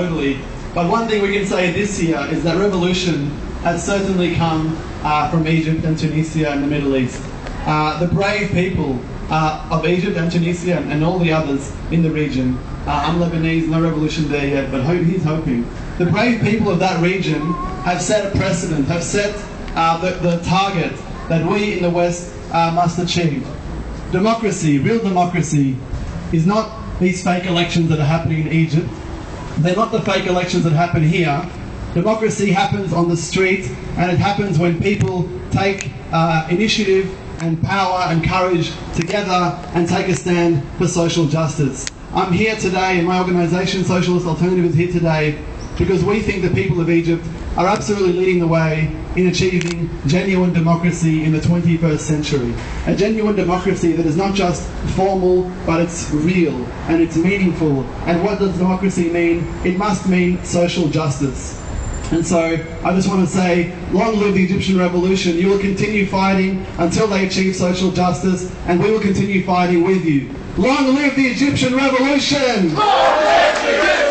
totally. But one thing we can say this year is that revolution has certainly come uh, from Egypt and Tunisia and the Middle East. Uh, the brave people uh, of Egypt and Tunisia and, all the others in the region. Uh, I'm Lebanese, no revolution there yet, but he's hoping. The brave people of that region have set a precedent, have set uh, the, the target that we in the West uh, must achieve. Democracy, real democracy, is not these fake elections that are happening in Egypt. They're not the fake elections that happen here. Democracy happens on the street, and it happens when people take uh, initiative and power and courage together and take a stand for social justice. I'm here today, and my organisation, Socialist Alternative, is here today because we think the people of Egypt are absolutely leading the way in achieving genuine democracy in the 21st century. A genuine democracy that is not just formal, but it's real and it's meaningful. And what does democracy mean? It must mean social justice. And so I just want to say, long live the Egyptian revolution. You will continue fighting until they achieve social justice, and we will continue fighting with you. Long live the Egyptian revolution! Long live the Egyptian revolution!